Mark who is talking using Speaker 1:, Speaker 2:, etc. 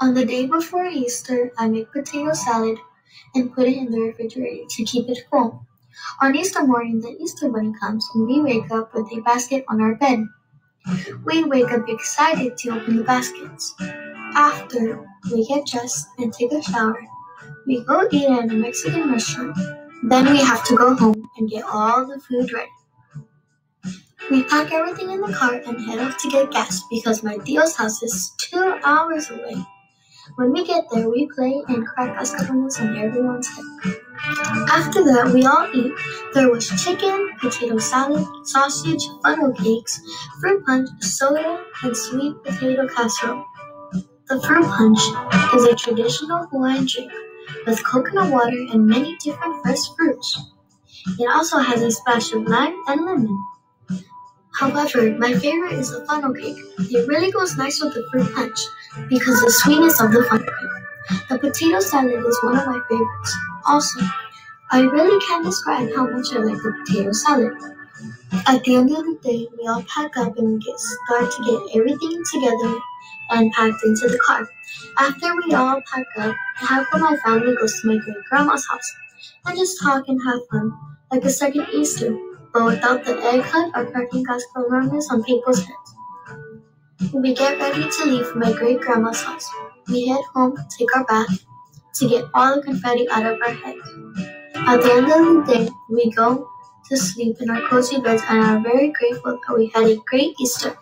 Speaker 1: On the day before Easter, I make potato salad and put it in the refrigerator to keep it cool. On Easter morning, the Easter bunny comes and we wake up with a basket on our bed. We wake up excited to open the baskets. After we get dressed and take a shower, we go eat at a Mexican restaurant. Then we have to go home and get all the food ready. We pack everything in the car and head off to get gas because my tio's house is two hours away. When we get there, we play and crack cascarones on everyone's head. After that, we all eat. There was chicken, potato salad, sausage, funnel cakes, fruit punch, soda, and sweet potato casserole. The fruit punch is a traditional Hawaiian drink with coconut water and many different fresh fruits. It also has a splash of lime and lemon. However, my favorite is the funnel cake. It really goes nice with the fruit punch because the sweetness of the funnel cake. The potato salad is one of my favorites. Also, I really can't describe how much I like the potato salad. At the end of the day, we all pack up and get start to get everything together and packed into the car. After we all pack up, half of my family goes to my great grandma's house and just talk and have fun, like a second Easter, but without the egg hunt or cracking cascarones on people's heads. We get ready to leave my great grandma's house. We head home, take our bath, to get all the confetti out of our heads. At the end of the day, we go to sleep in our cozy beds and are very grateful that we had a great Easter.